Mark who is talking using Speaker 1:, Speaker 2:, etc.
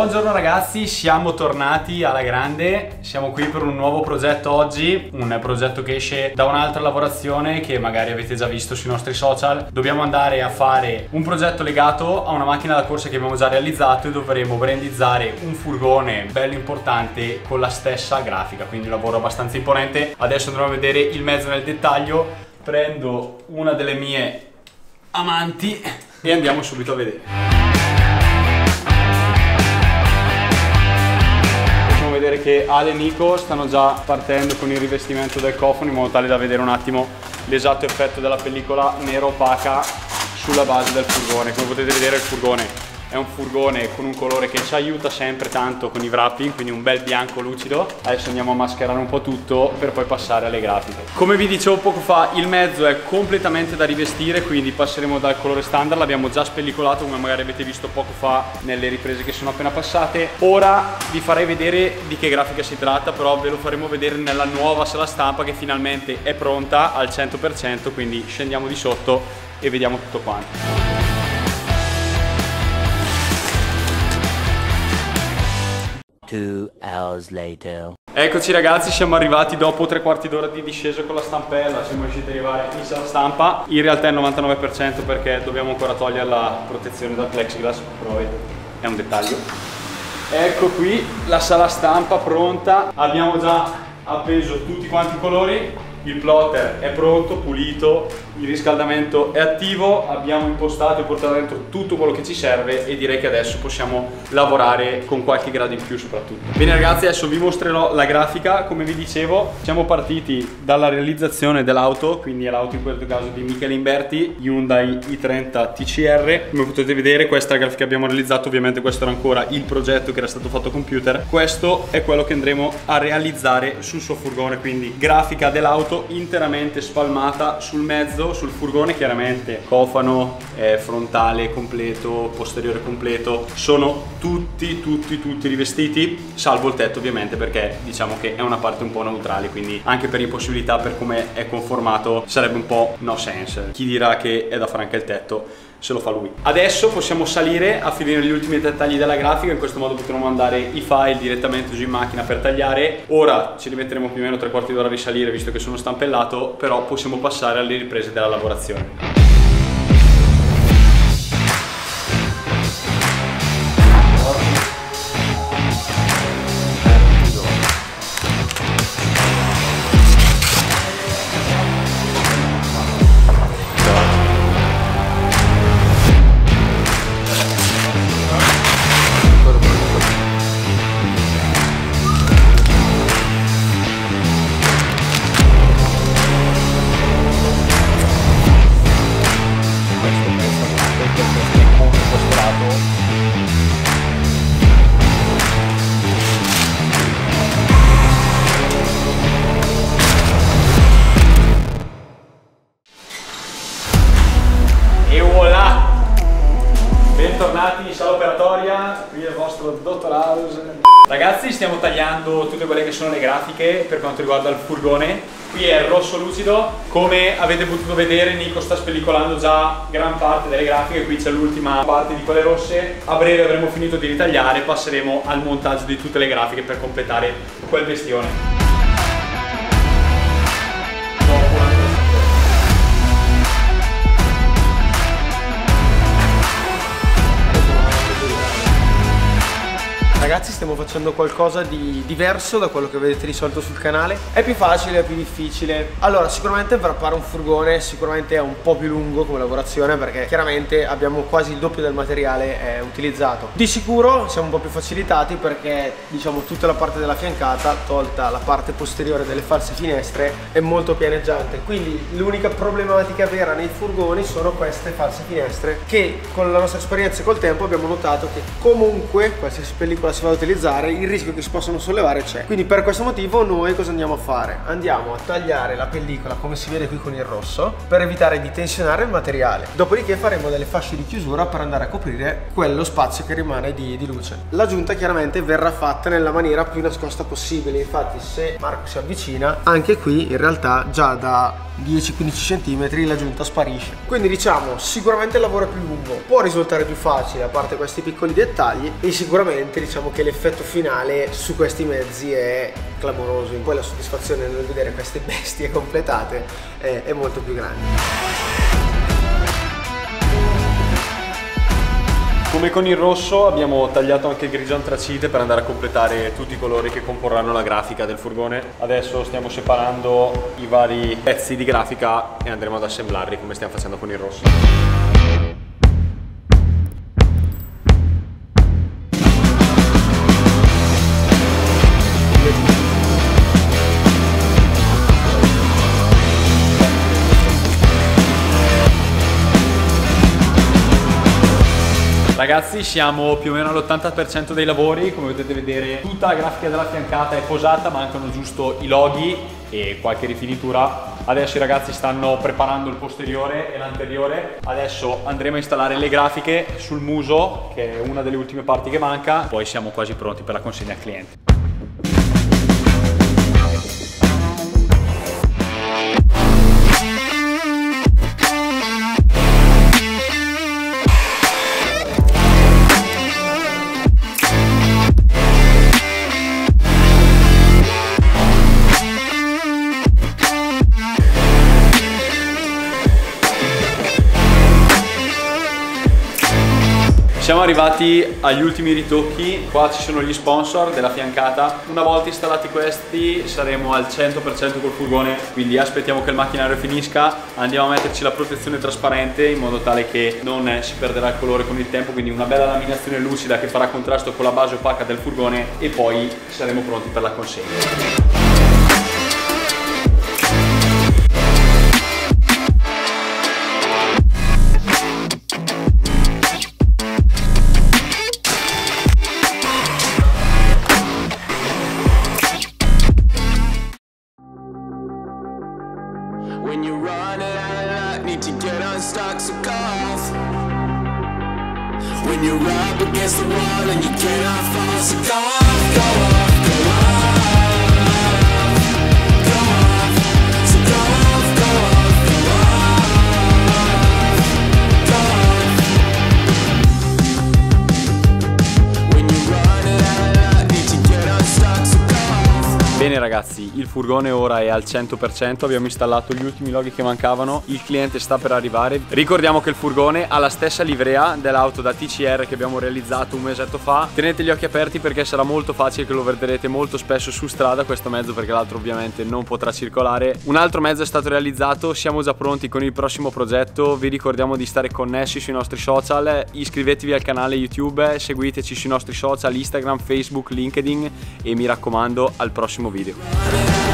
Speaker 1: Buongiorno ragazzi, siamo tornati alla grande, siamo qui per un nuovo progetto oggi, un progetto che esce da un'altra lavorazione che magari avete già visto sui nostri social. Dobbiamo andare a fare un progetto legato a una macchina da corsa che abbiamo già realizzato e dovremo brandizzare un furgone bello importante con la stessa grafica, quindi un lavoro abbastanza imponente. Adesso andremo a vedere il mezzo nel dettaglio, prendo una delle mie amanti e andiamo subito a vedere. Che Ale e Nico stanno già partendo con il rivestimento del cofano in modo tale da vedere un attimo l'esatto effetto della pellicola nero opaca sulla base del furgone. Come potete vedere il furgone è un furgone con un colore che ci aiuta sempre tanto con i wrapping, quindi un bel bianco lucido. Adesso andiamo a mascherare un po' tutto per poi passare alle grafiche. Come vi dicevo poco fa, il mezzo è completamente da rivestire, quindi passeremo dal colore standard, l'abbiamo già spellicolato come magari avete visto poco fa nelle riprese che sono appena passate. Ora vi farei vedere di che grafica si tratta, però ve lo faremo vedere nella nuova sala stampa che finalmente è pronta al 100%, quindi scendiamo di sotto e vediamo tutto quanto. Eccoci ragazzi, siamo arrivati dopo tre quarti d'ora di discesa con la stampella, siamo riusciti ad arrivare in sala stampa, in realtà è il 99% perché dobbiamo ancora togliere la protezione dal plexiglass, però è un dettaglio. Ecco qui la sala stampa pronta, abbiamo già appeso tutti quanti i colori, il plotter è pronto, pulito, il riscaldamento è attivo, abbiamo impostato e portato dentro tutto quello che ci serve e direi che adesso possiamo lavorare con qualche grado in più soprattutto. Bene ragazzi adesso vi mostrerò la grafica, come vi dicevo siamo partiti dalla realizzazione dell'auto, quindi è l'auto in questo caso di Michele Imberti, Hyundai i30 TCR, come potete vedere questa è la grafica che abbiamo realizzato, ovviamente questo era ancora il progetto che era stato fatto computer, questo è quello che andremo a realizzare sul suo furgone, quindi grafica dell'auto interamente spalmata sul mezzo sul furgone chiaramente cofano eh, frontale completo, posteriore completo, sono tutti, tutti, tutti rivestiti, salvo il tetto ovviamente perché diciamo che è una parte un po' neutrale, quindi anche per impossibilità, per come è conformato, sarebbe un po' no sense. Chi dirà che è da fare anche il tetto se lo fa lui. Adesso possiamo salire a finire gli ultimi dettagli della grafica, in questo modo potremo mandare i file direttamente giù in macchina per tagliare. Ora ci rimetteremo più o meno tre quarti d'ora a risalire visto che sono stampellato, però possiamo passare alle riprese della lavorazione. Bentornati in sala operatoria, qui è il vostro Dottor House. Ragazzi stiamo tagliando tutte quelle che sono le grafiche per quanto riguarda il furgone. Qui è il rosso lucido, come avete potuto vedere Nico sta spellicolando già gran parte delle grafiche, qui c'è l'ultima parte di quelle rosse. A breve avremo finito di ritagliare passeremo al montaggio di tutte le grafiche per completare quel bestione.
Speaker 2: Ragazzi stiamo facendo qualcosa di diverso da quello che vedete di solito sul canale. È più facile, è più difficile. Allora sicuramente wrappare un furgone sicuramente è un po' più lungo come lavorazione Perché chiaramente abbiamo quasi il doppio del materiale eh, utilizzato. Di sicuro siamo un po' più facilitati perché diciamo tutta la parte della fiancata Tolta la parte posteriore delle false finestre è molto pianeggiante. Quindi l'unica problematica vera nei furgoni sono queste false finestre Che con la nostra esperienza e col tempo abbiamo notato che comunque qualsiasi pellicola si va a utilizzare il rischio che si possono sollevare c'è. Quindi per questo motivo noi cosa andiamo a fare? Andiamo a tagliare la pellicola come si vede qui con il rosso per evitare di tensionare il materiale. Dopodiché faremo delle fasce di chiusura per andare a coprire quello spazio che rimane di, di luce. L'aggiunta chiaramente verrà fatta nella maniera più nascosta possibile. Infatti se Marco si avvicina anche qui in realtà già da 10-15 cm la giunta sparisce. Quindi diciamo sicuramente il lavoro è più lungo, può risultare più facile a parte questi piccoli dettagli e sicuramente diciamo che l'effetto finale su questi mezzi è clamoroso, in poi la soddisfazione nel vedere queste bestie completate è, è molto più grande.
Speaker 1: Come con il rosso abbiamo tagliato anche il grigio antracite per andare a completare tutti i colori che comporranno la grafica del furgone. Adesso stiamo separando i vari pezzi di grafica e andremo ad assemblarli come stiamo facendo con il rosso. Ragazzi siamo più o meno all'80% dei lavori, come potete vedere tutta la grafica della fiancata è posata, mancano giusto i loghi e qualche rifinitura. Adesso i ragazzi stanno preparando il posteriore e l'anteriore. Adesso andremo a installare le grafiche sul muso, che è una delle ultime parti che manca, poi siamo quasi pronti per la consegna al cliente. Siamo arrivati agli ultimi ritocchi, qua ci sono gli sponsor della fiancata. Una volta installati questi saremo al 100% col furgone, quindi aspettiamo che il macchinario finisca, andiamo a metterci la protezione trasparente in modo tale che non si perderà il colore con il tempo, quindi una bella laminazione lucida che farà contrasto con la base opaca del furgone e poi saremo pronti per la consegna. Up against the wall and you cannot fall, so go off, go off. Ragazzi, il furgone ora è al 100%, abbiamo installato gli ultimi loghi che mancavano, il cliente sta per arrivare. Ricordiamo che il furgone ha la stessa livrea dell'auto da TCR che abbiamo realizzato un mesetto fa. Tenete gli occhi aperti perché sarà molto facile che lo vedrete molto spesso su strada questo mezzo perché l'altro ovviamente non potrà circolare. Un altro mezzo è stato realizzato, siamo già pronti con il prossimo progetto, vi ricordiamo di stare connessi sui nostri social, iscrivetevi al canale YouTube, seguiteci sui nostri social Instagram, Facebook, LinkedIn e mi raccomando al prossimo video. Filho.